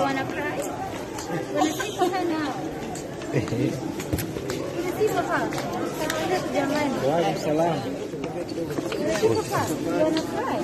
wanna cry? Wanna see Papa now? Wanna see Papa? Waalaikumsalam. See Papa? You wanna cry?